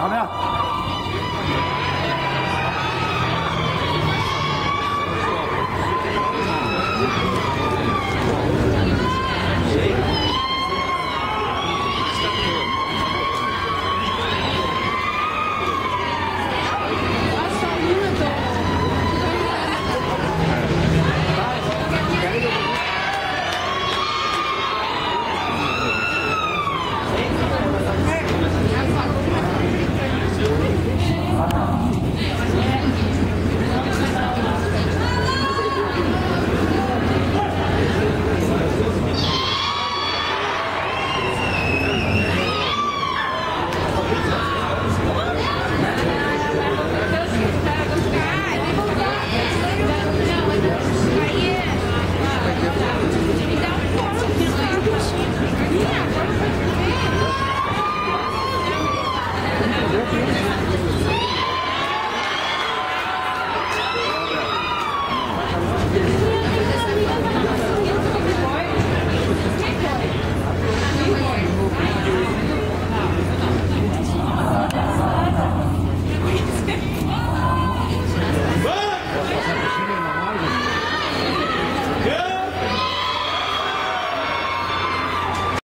怎么样？Obrigado.